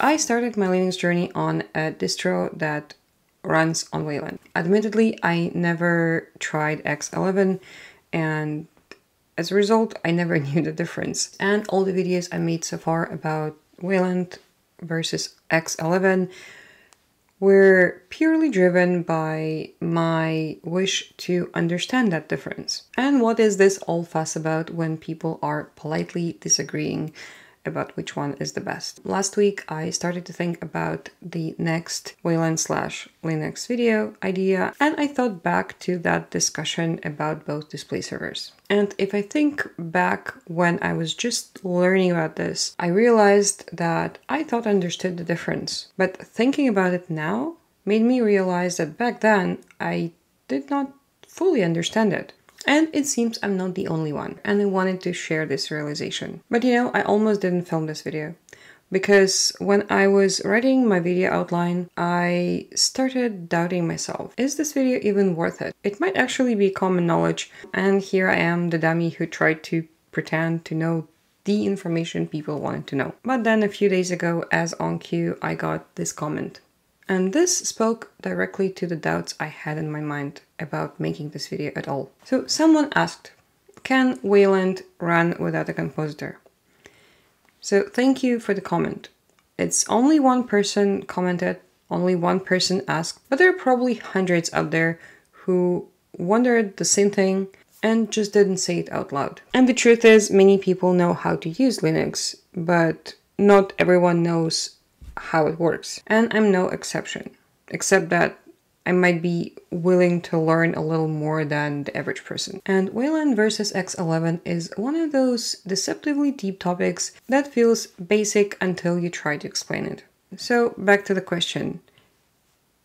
I started my Linux journey on a distro that runs on Wayland. Admittedly, I never tried X11 and as a result, I never knew the difference. And all the videos I made so far about Wayland versus X11 were purely driven by my wish to understand that difference. And what is this all fuss about when people are politely disagreeing about which one is the best. Last week I started to think about the next Wayland slash Linux video idea and I thought back to that discussion about both display servers. And if I think back when I was just learning about this, I realized that I thought I understood the difference. But thinking about it now made me realize that back then I did not fully understand it. And it seems I'm not the only one, and I wanted to share this realization. But you know, I almost didn't film this video. Because when I was writing my video outline, I started doubting myself. Is this video even worth it? It might actually be common knowledge, and here I am, the dummy who tried to pretend to know the information people wanted to know. But then a few days ago, as on cue, I got this comment. And this spoke directly to the doubts I had in my mind about making this video at all. So someone asked, can Wayland run without a compositor? So thank you for the comment. It's only one person commented, only one person asked, but there are probably hundreds out there who wondered the same thing and just didn't say it out loud. And the truth is, many people know how to use Linux, but not everyone knows how it works. And I'm no exception, except that I might be willing to learn a little more than the average person. And Wayland versus X11 is one of those deceptively deep topics that feels basic until you try to explain it. So back to the question.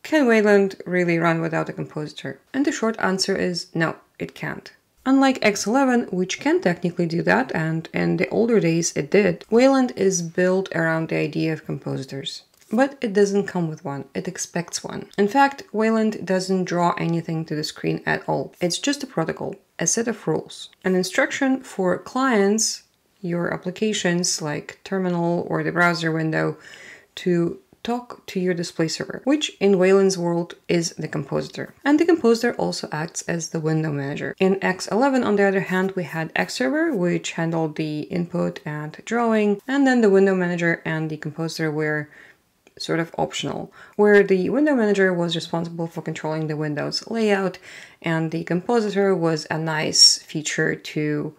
Can Wayland really run without a compositor? And the short answer is no, it can't. Unlike X11, which can technically do that, and in the older days it did, Wayland is built around the idea of compositors. But it doesn't come with one, it expects one. In fact, Wayland doesn't draw anything to the screen at all. It's just a protocol, a set of rules. An instruction for clients, your applications like terminal or the browser window, to talk to your display server, which in Wayland's world is the compositor. And the compositor also acts as the window manager. In X11, on the other hand, we had Xserver, which handled the input and drawing, and then the window manager and the compositor were sort of optional, where the window manager was responsible for controlling the window's layout, and the compositor was a nice feature to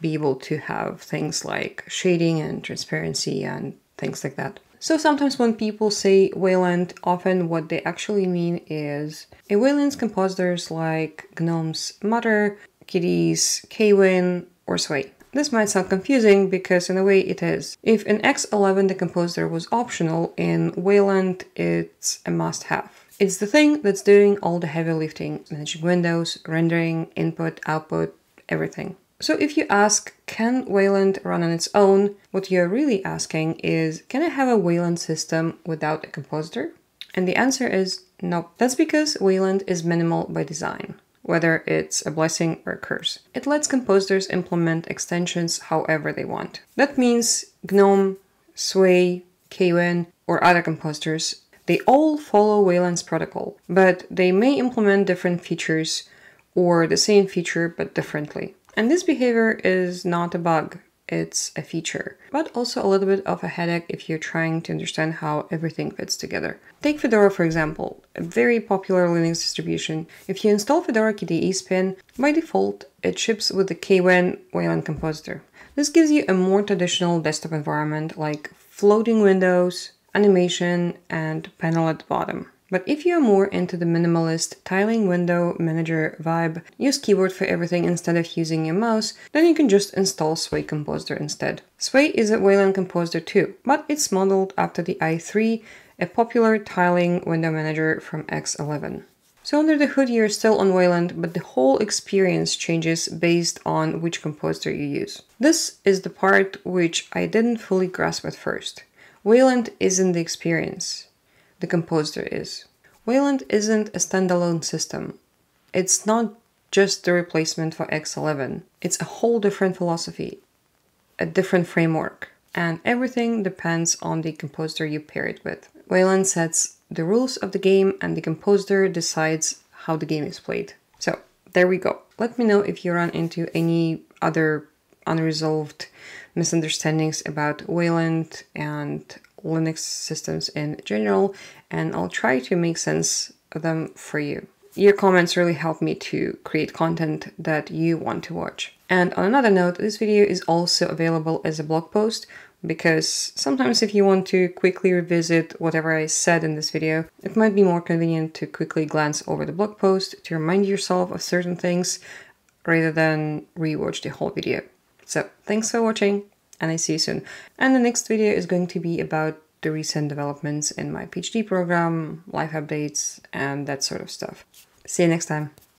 be able to have things like shading and transparency and things like that. So sometimes when people say Wayland, often what they actually mean is a Wayland's compositors like GNOME's Mutter, KDE's Kwin, or Sway. This might sound confusing because in a way it is. If in X11 the compositor was optional, in Wayland it's a must-have. It's the thing that's doing all the heavy lifting, managing windows, rendering, input, output, everything. So if you ask, can Wayland run on its own? What you're really asking is, can I have a Wayland system without a compositor? And the answer is no. That's because Wayland is minimal by design, whether it's a blessing or a curse. It lets compositors implement extensions however they want. That means GNOME, Sway, Kwin, or other compositors, they all follow Wayland's protocol, but they may implement different features or the same feature but differently. And this behavior is not a bug, it's a feature, but also a little bit of a headache if you're trying to understand how everything fits together. Take Fedora for example, a very popular Linux distribution. If you install Fedora KDE Spin, by default it ships with the Kwin Wayland compositor. This gives you a more traditional desktop environment like floating windows, animation, and panel at the bottom. But if you're more into the minimalist tiling window manager vibe, use keyboard for everything instead of using your mouse, then you can just install Sway Compositor instead. Sway is a Wayland Compositor too, but it's modeled after the i3, a popular tiling window manager from X11. So under the hood you're still on Wayland, but the whole experience changes based on which compositor you use. This is the part which I didn't fully grasp at first. Wayland isn't the experience the composer is. Wayland isn't a standalone system. It's not just the replacement for X11. It's a whole different philosophy, a different framework. and everything depends on the composer you pair it with. Wayland sets the rules of the game and the composer decides how the game is played. So there we go. Let me know if you run into any other unresolved misunderstandings about Wayland and Linux systems in general, and I'll try to make sense of them for you. Your comments really help me to create content that you want to watch. And on another note, this video is also available as a blog post because sometimes if you want to quickly revisit whatever I said in this video, it might be more convenient to quickly glance over the blog post to remind yourself of certain things rather than rewatch the whole video. So thanks for watching and I see you soon. And the next video is going to be about the recent developments in my PhD program, life updates, and that sort of stuff. See you next time.